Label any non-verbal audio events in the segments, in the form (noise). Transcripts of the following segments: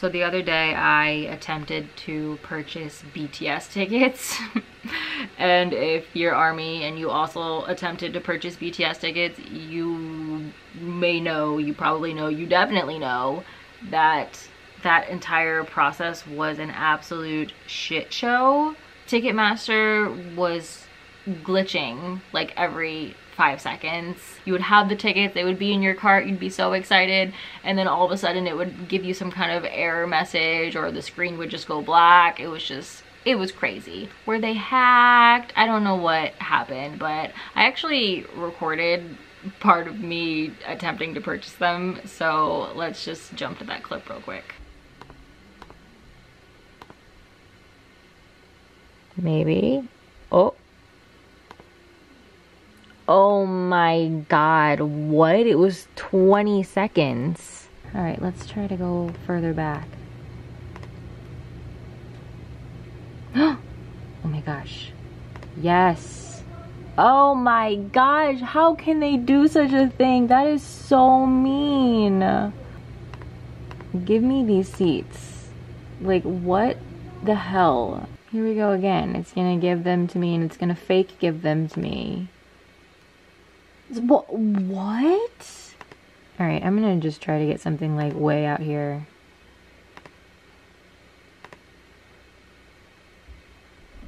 So the other day I attempted to purchase BTS tickets. (laughs) and if you're ARMY and you also attempted to purchase BTS tickets, you may know, you probably know, you definitely know that that entire process was an absolute shit show. Ticketmaster was glitching like every five seconds. You would have the tickets, they would be in your cart, you'd be so excited, and then all of a sudden it would give you some kind of error message or the screen would just go black. It was just, it was crazy. Were they hacked? I don't know what happened, but I actually recorded part of me attempting to purchase them, so let's just jump to that clip real quick. Maybe. Oh. Oh my god, what? It was 20 seconds. All right, let's try to go further back. (gasps) oh my gosh. Yes. Oh my gosh, how can they do such a thing? That is so mean. Give me these seats. Like, what the hell? Here we go again. It's gonna give them to me and it's gonna fake give them to me. What? What? Alright, I'm gonna just try to get something like way out here.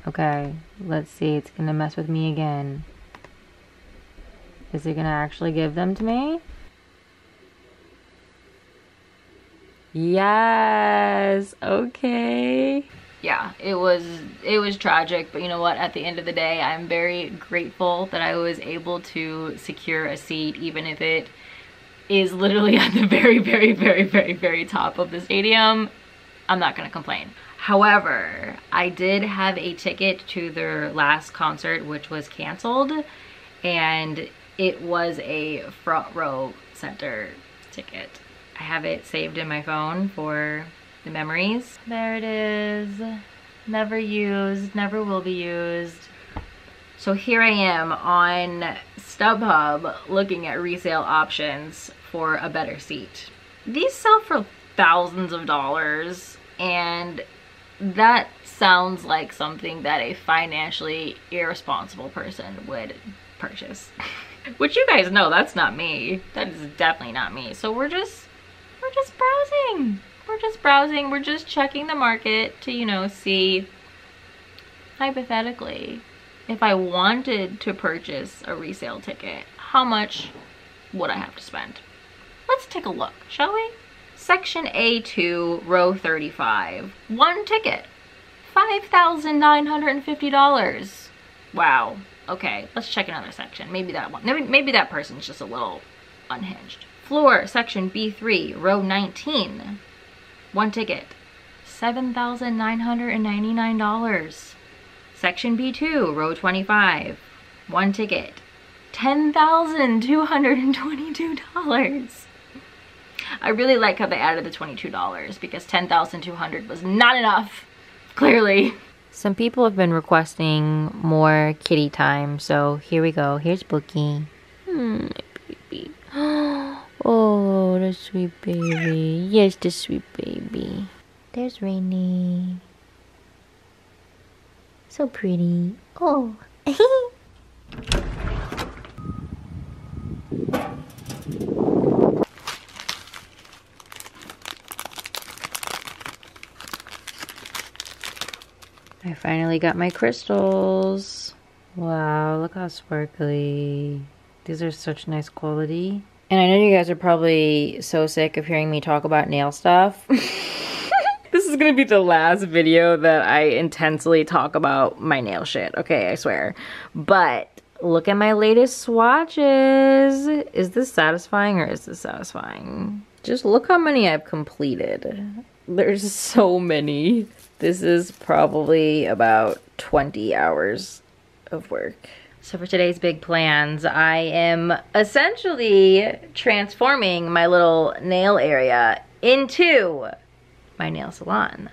Okay, let's see. It's gonna mess with me again. Is it gonna actually give them to me? Yes! Okay yeah, it was it was tragic, but you know what? At the end of the day, I'm very grateful that I was able to secure a seat, even if it is literally (laughs) at the very, very, very, very, very top of the stadium. I'm not gonna complain. However, I did have a ticket to their last concert, which was canceled, and it was a front row center ticket. I have it saved in my phone for the memories. There it is. Never used, never will be used. So here I am on StubHub looking at resale options for a better seat. These sell for thousands of dollars and that sounds like something that a financially irresponsible person would purchase. (laughs) Which you guys know that's not me. That is definitely not me. So we're just, we're just browsing we're just browsing, we're just checking the market to, you know, see hypothetically if I wanted to purchase a resale ticket, how much would I have to spend? Let's take a look, shall we? Section A2, row 35. One ticket, $5,950. Wow. Okay, let's check another section. Maybe that one. Maybe, maybe that person's just a little unhinged. Floor, section B3, row 19. One ticket, $7,999. Section B2, row 25. One ticket, $10,222. I really like how they added the $22 because 10,200 was not enough, clearly. Some people have been requesting more kitty time, so here we go. Here's Bookie. Hmm, baby. (gasps) (gasps) Oh, the sweet baby. Yes, the sweet baby. There's Rainy. So pretty. Oh. (laughs) I finally got my crystals. Wow, look how sparkly. These are such nice quality. And I know you guys are probably so sick of hearing me talk about nail stuff. (laughs) this is gonna be the last video that I intensely talk about my nail shit, okay, I swear. But look at my latest swatches. Is this satisfying or is this satisfying? Just look how many I've completed. There's so many. This is probably about 20 hours of work. So for today's big plans, I am essentially transforming my little nail area into my nail salon.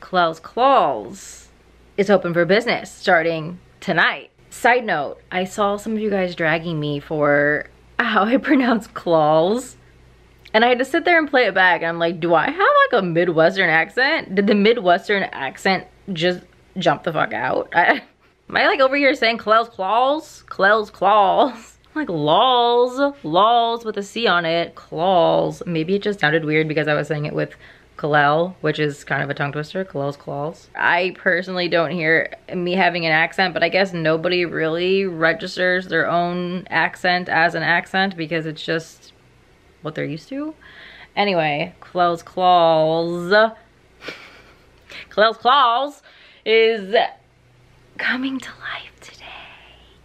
Claws Claws is open for business starting tonight. Side note, I saw some of you guys dragging me for how I (laughs) pronounce claws. And I had to sit there and play it back. And I'm like, do I have like a Midwestern accent? Did the Midwestern accent just jump the fuck out? (laughs) I, am I like over here saying Clell's claws? Clell's claws. (laughs) Like lols, lols with a C on it, claws. Maybe it just sounded weird because I was saying it with Kalel, which is kind of a tongue twister, Kalel's claws. I personally don't hear me having an accent, but I guess nobody really registers their own accent as an accent because it's just what they're used to. Anyway, Kalel's claws, (laughs) Kalel's claws is coming to life. Today.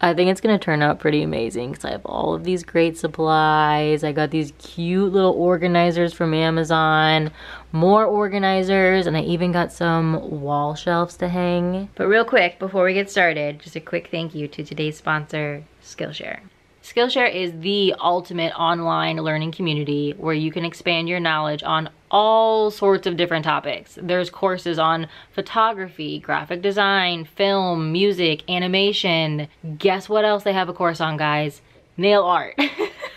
I think it's gonna turn out pretty amazing because I have all of these great supplies. I got these cute little organizers from Amazon, more organizers, and I even got some wall shelves to hang. But real quick, before we get started, just a quick thank you to today's sponsor, Skillshare. Skillshare is the ultimate online learning community where you can expand your knowledge on all sorts of different topics. There's courses on photography, graphic design, film, music, animation. Guess what else they have a course on, guys? Nail art. (laughs)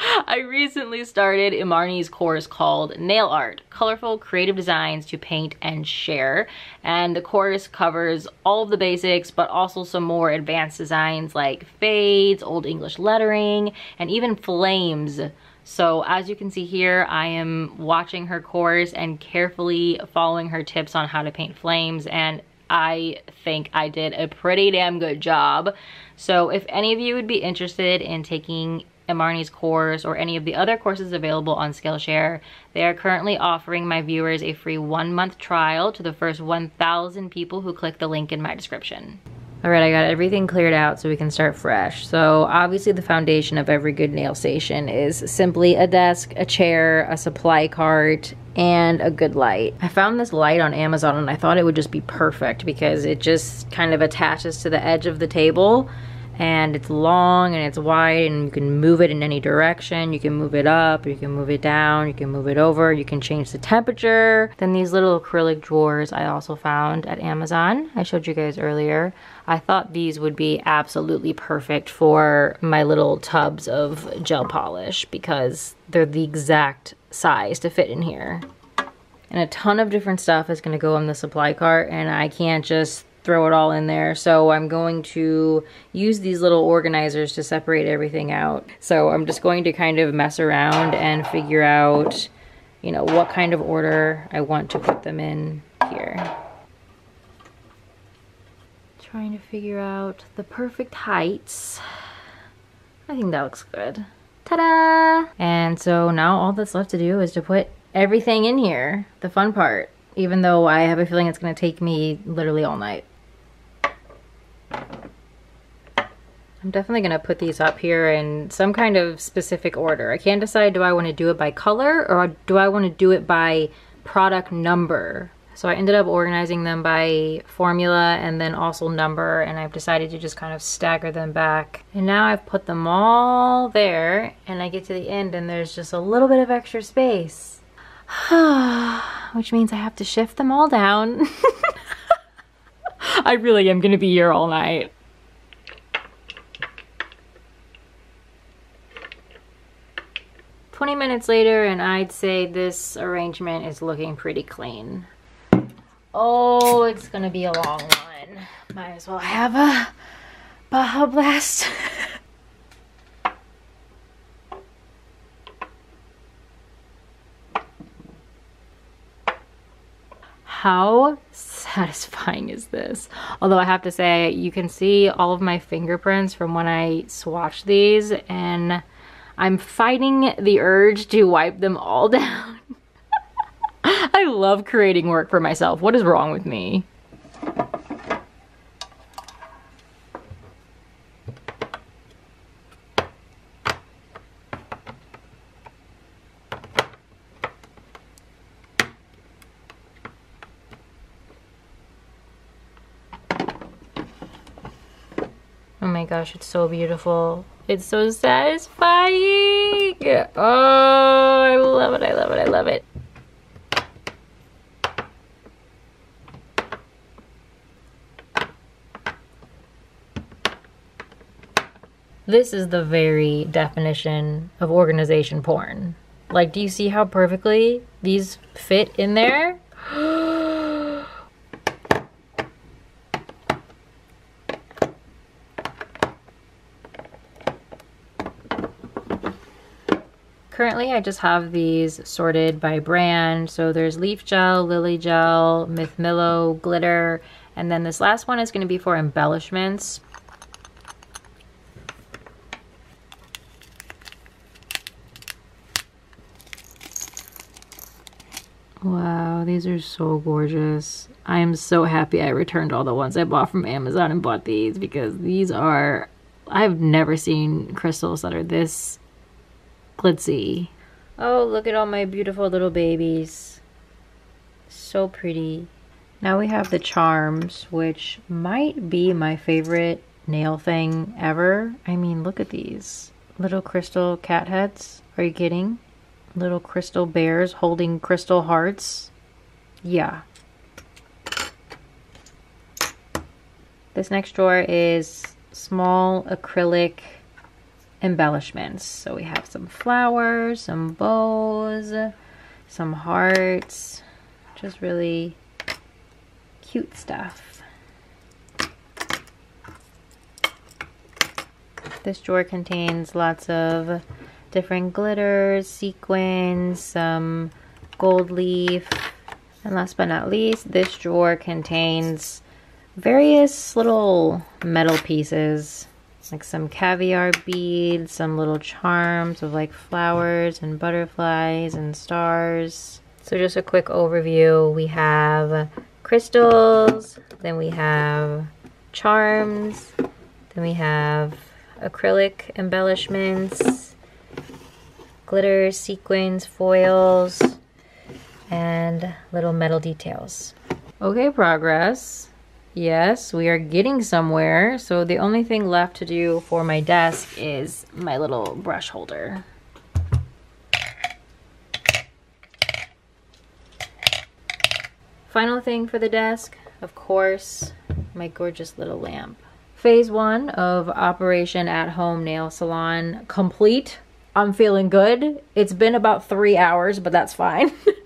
(laughs) I recently started Imarni's course called Nail Art, Colorful Creative Designs to Paint and Share. And the course covers all of the basics, but also some more advanced designs like fades, Old English lettering, and even flames. So as you can see here, I am watching her course and carefully following her tips on how to paint flames and I think I did a pretty damn good job. So if any of you would be interested in taking Imarni's course or any of the other courses available on Skillshare, they are currently offering my viewers a free one month trial to the first 1,000 people who click the link in my description. All right, I got everything cleared out so we can start fresh. So obviously the foundation of every good nail station is simply a desk, a chair, a supply cart, and a good light. I found this light on Amazon and I thought it would just be perfect because it just kind of attaches to the edge of the table and it's long and it's wide and you can move it in any direction. You can move it up, you can move it down, you can move it over, you can change the temperature. Then these little acrylic drawers I also found at Amazon. I showed you guys earlier. I thought these would be absolutely perfect for my little tubs of gel polish because they're the exact size to fit in here. And a ton of different stuff is gonna go in the supply cart and I can't just throw it all in there. So I'm going to use these little organizers to separate everything out. So I'm just going to kind of mess around and figure out, you know, what kind of order I want to put them in here. Trying to figure out the perfect heights. I think that looks good. Ta-da! And so now all that's left to do is to put everything in here, the fun part even though I have a feeling it's going to take me literally all night. I'm definitely to put these up here in some kind of specific order. I can't decide do I want to do it by color or do I want to do it by product number. So I ended up organizing them by formula and then also number and I've decided to just kind of stagger them back. And now I've put them all there and I get to the end and there's just a little bit of extra space. (sighs) Which means I have to shift them all down. (laughs) I really am gonna be here all night. Twenty minutes later and I'd say this arrangement is looking pretty clean. Oh, it's gonna be a long one. Might as well have a Baja Blast. (laughs) how satisfying is this? Although I have to say, you can see all of my fingerprints from when I swatched these and I'm fighting the urge to wipe them all (laughs) down. I love creating work for myself. What is wrong with me? My gosh, it's so beautiful. It's so satisfying. Oh, I love it, I love it, I love it. This is the very definition of organization porn. Like, do you see how perfectly these fit in there? Currently, I just have these sorted by brand. So there's Leaf Gel, Lily Gel, Mithmillo, Glitter, and then this last one is going to be for embellishments. Wow, these are so gorgeous. I am so happy I returned all the ones I bought from Amazon and bought these because these are, I've never seen crystals that are this glitzy. Oh, look at all my beautiful little babies. So pretty. Now we have the charms, which might be my favorite nail thing ever. I mean, look at these. Little crystal cat heads. Are you kidding? Little crystal bears holding crystal hearts. Yeah. This next drawer is small acrylic embellishments. So we have some flowers, some bows, some hearts, just really cute stuff. This drawer contains lots of different glitters, sequins, some gold leaf, and last but not least, this drawer contains various little metal pieces like some caviar beads, some little charms of like flowers and butterflies and stars. So just a quick overview. We have crystals, then we have charms, then we have acrylic embellishments, glitter, sequins, foils, and little metal details. Okay, progress. Yes, we are getting somewhere. So the only thing left to do for my desk is my little brush holder. Final thing for the desk, of course, my gorgeous little lamp. Phase one of Operation At Home Nail Salon complete. I'm feeling good. It's been about three hours, but that's fine. (laughs)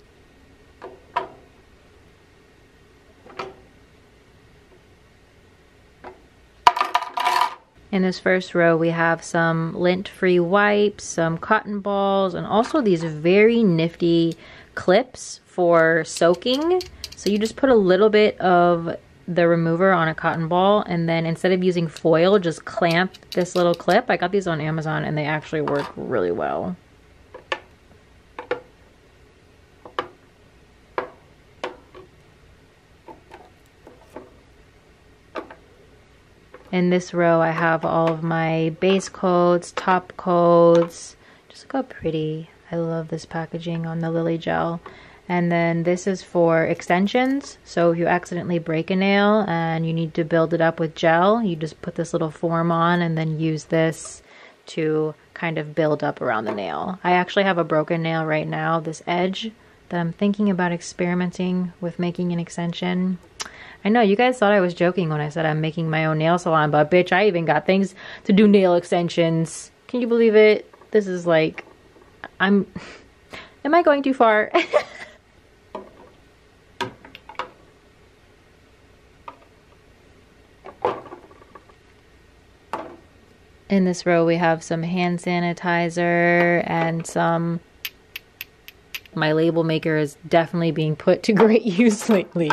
In this first row, we have some lint-free wipes, some cotton balls, and also these very nifty clips for soaking. So you just put a little bit of the remover on a cotton ball and then instead of using foil, just clamp this little clip. I got these on Amazon and they actually work really well. In this row, I have all of my base coats, top coats. Just look how pretty. I love this packaging on the Lily Gel. And then this is for extensions. So if you accidentally break a nail and you need to build it up with gel, you just put this little form on and then use this to kind of build up around the nail. I actually have a broken nail right now, this edge, that I'm thinking about experimenting with making an extension. I know you guys thought I was joking when I said I'm making my own nail salon, but bitch, I even got things to do nail extensions. Can you believe it? This is like, I'm, (laughs) am I going too far? (laughs) In this row, we have some hand sanitizer and some. My label maker is definitely being put to great (laughs) use lately.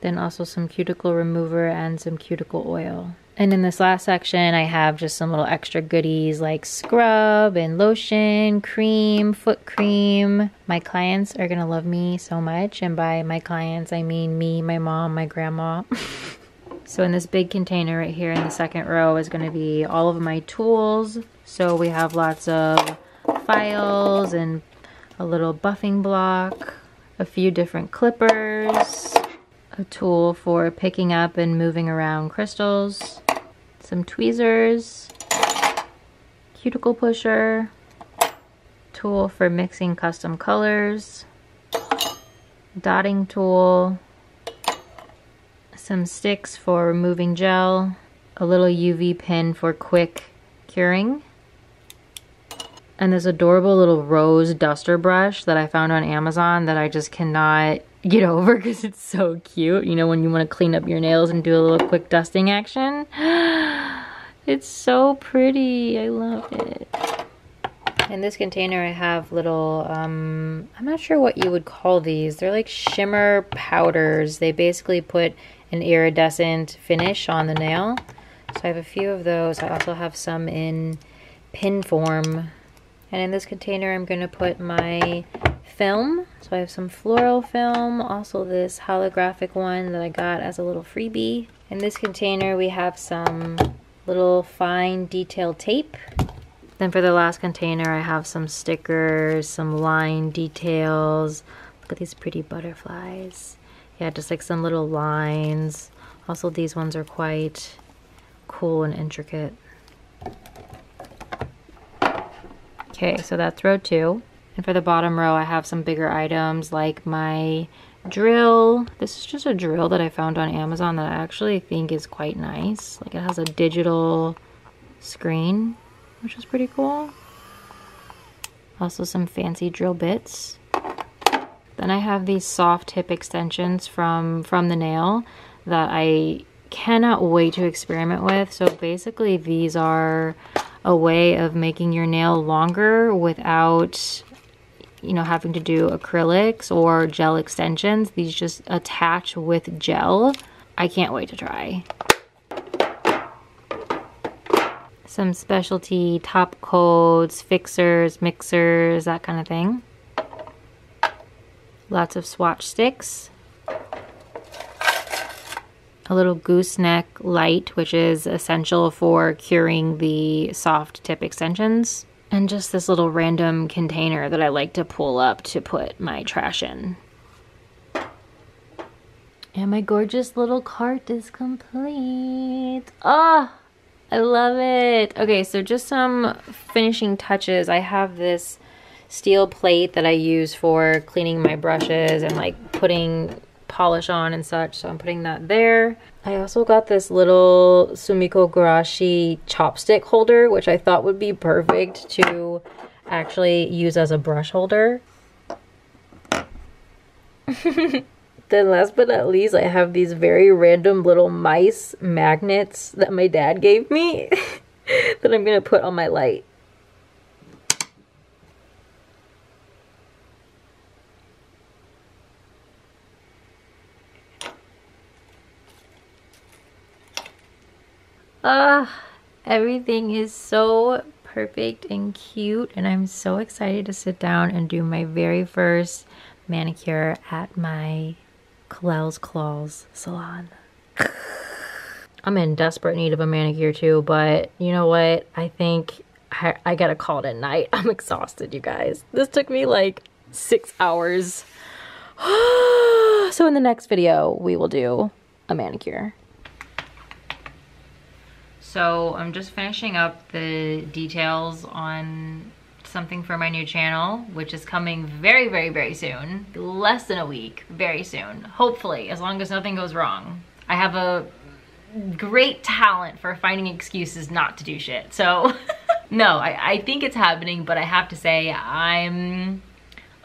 Then also some cuticle remover and some cuticle oil. And in this last section, I have just some little extra goodies like scrub and lotion, cream, foot cream. My clients are to love me so much. And by my clients, I mean me, my mom, my grandma. (laughs) so in this big container right here in the second row is to be all of my tools. So we have lots of files and a little buffing block, a few different clippers, a tool for picking up and moving around crystals, some tweezers, cuticle pusher, tool for mixing custom colors, dotting tool, some sticks for removing gel, a little UV pin for quick curing, and this adorable little rose duster brush that I found on Amazon that I just cannot get over (laughs) because it's so cute. You know, when you want to clean up your nails and do a little quick dusting action. (gasps) It's so pretty. I love it. In this container, I have little, um, I'm not sure what you would call these. They're like shimmer powders. They basically put an iridescent finish on the nail. So I have a few of those. I also have some in pin form. And in this container, I'm going to put my film. So I have some floral film, also this holographic one that I got as a little freebie. In this container, we have some little fine detail tape. Then for the last container, I have some stickers, some line details. Look at these pretty butterflies. Yeah, just like some little lines. Also, these ones are quite cool and intricate. Okay, so that's row two. And for the bottom row, I have some bigger items like my drill. This is just a drill that I found on Amazon that I actually think is quite nice. Like it has a digital screen, which is pretty cool. Also some fancy drill bits. Then I have these soft tip extensions from, from the nail that I cannot wait to experiment with. So basically these are a way of making your nail longer without you know, having to do acrylics or gel extensions. These just attach with gel. I can't wait to try. Some specialty top coats, fixers, mixers, that kind of thing. Lots of swatch sticks. A little gooseneck light, which is essential for curing the soft tip extensions. And just this little random container that I like to pull up to put my trash in. And my gorgeous little cart is complete. Ah, oh, I love it. Okay, so just some finishing touches. I have this steel plate that I use for cleaning my brushes and like putting polish on and such. So I'm putting that there. I also got this little Sumikko Gurashi chopstick holder, which I thought would be perfect to actually use as a brush holder. (laughs) then last but not least, I have these very random little mice magnets that my dad gave me (laughs) that I'm going to put on my light. Ah, everything is so perfect and cute and I'm so excited to sit down and do my very first manicure at my Kalel's Claws salon. (laughs) I'm in desperate need of a manicure too, but you know what? I think I, I gotta call it a night. (laughs) I'm exhausted, you guys. This took me like six hours. (gasps) so in the next video, we will do a manicure. So I'm just finishing up the details on something for my new channel, which is coming very, very, very soon. Less than a week, very soon. Hopefully, as long as nothing goes wrong. I have a great talent for finding excuses not to do shit. So (laughs) no, I, I think it's happening, but I have to say I'm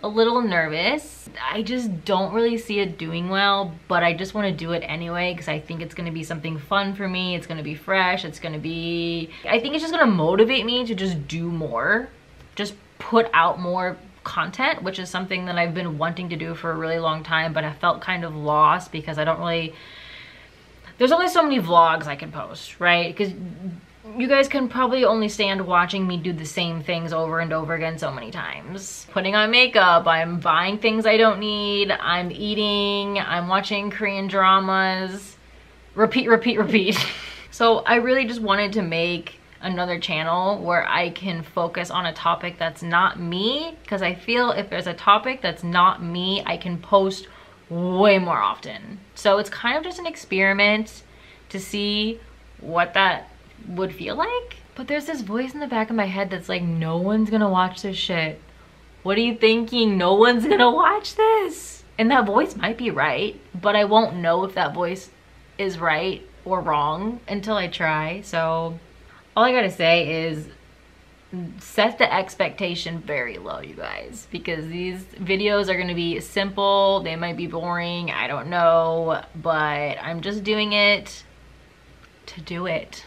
a little nervous. I just don't really see it doing well, but I just want to do it anyway because I think it's going to be something fun for me. It's going to be fresh. It's going to be... I think it's just going to motivate me to just do more. Just put out more content, which is something that I've been wanting to do for a really long time, but I felt kind of lost because I don't really... There's only so many vlogs I can post, right? Because you guys can probably only stand watching me do the same things over and over again so many times. Putting on makeup, I'm buying things I don't need, I'm eating, I'm watching Korean dramas, repeat, repeat, repeat. (laughs) so I really just wanted to make another channel where I can focus on a topic that's not me because I feel if there's a topic that's not me, I can post way more often. So it's kind of just an experiment to see what that would feel like. But there's this voice in the back of my head that's like, no one's gonna watch this shit. What are you thinking? No one's (laughs) gonna watch this. And that voice might be right, but I won't know if that voice is right or wrong until I try. So all I gotta say is set the expectation very low, you guys, because these videos are gonna be simple, they might be boring, I don't know, but I'm just doing it to do it.